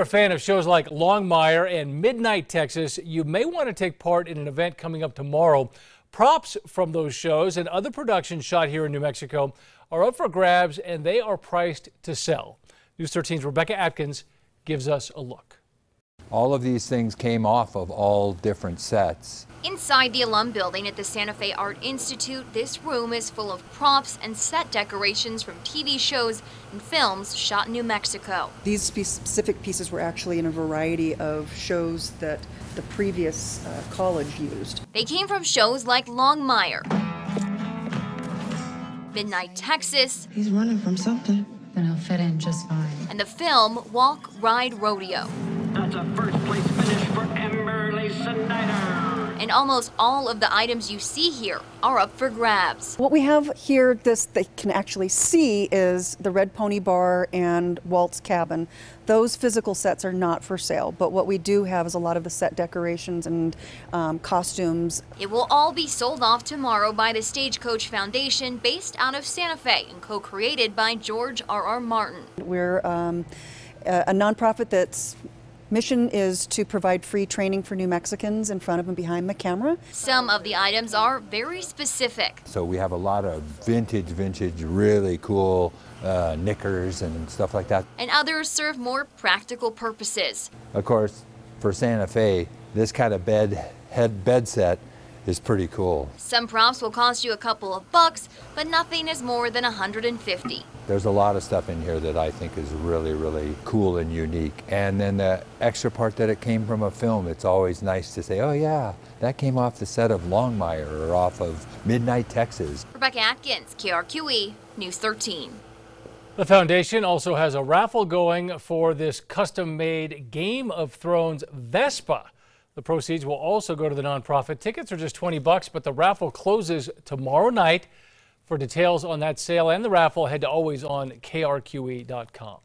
a fan of shows like Longmire and Midnight Texas, you may want to take part in an event coming up tomorrow. Props from those shows and other productions shot here in New Mexico are up for grabs and they are priced to sell. News 13's Rebecca Atkins gives us a look. All of these things came off of all different sets. Inside the alum building at the Santa Fe Art Institute, this room is full of props and set decorations from TV shows and films shot in New Mexico. These specific pieces were actually in a variety of shows that the previous uh, college used. They came from shows like Longmire, Midnight Texas. He's running from something. Then he'll fit in just fine. And the film Walk, Ride, Rodeo. That's a first place finish for Amberley Snyder. And almost all of the items you see here are up for grabs. What we have here, this they can actually see, is the Red Pony Bar and Walt's Cabin. Those physical sets are not for sale, but what we do have is a lot of the set decorations and um, costumes. It will all be sold off tomorrow by the Stagecoach Foundation, based out of Santa Fe and co-created by George R. R. Martin. We're um, a nonprofit that's Mission is to provide free training for New Mexicans in front of and behind the camera. Some of the items are very specific. So we have a lot of vintage, vintage, really cool uh, knickers and stuff like that. And others serve more practical purposes. Of course, for Santa Fe, this kind of bed head bed set is pretty cool. Some props will cost you a couple of bucks, but nothing is more than 150. There's a lot of stuff in here that I think is really, really cool and unique. And then the extra part that it came from a film, it's always nice to say, oh yeah, that came off the set of Longmire or off of Midnight Texas. Rebecca Atkins, KRQE, News 13. The foundation also has a raffle going for this custom-made Game of Thrones Vespa. The proceeds will also go to the nonprofit. Tickets are just 20 bucks, but the raffle closes tomorrow night. For details on that sale and the raffle, head to alwaysonkrqe.com.